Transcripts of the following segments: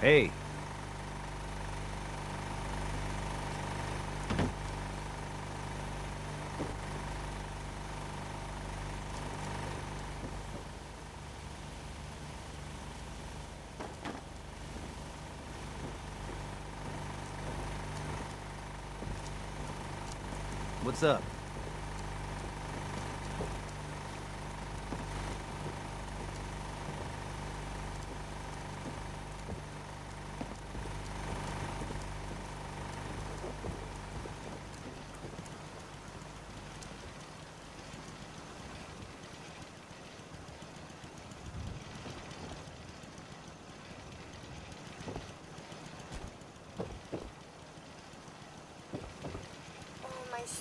Hey. What's up?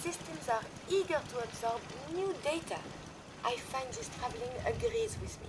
Systems are eager to absorb new data. I find this traveling agrees with me.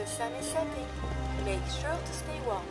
The sun is setting. Make sure to stay warm.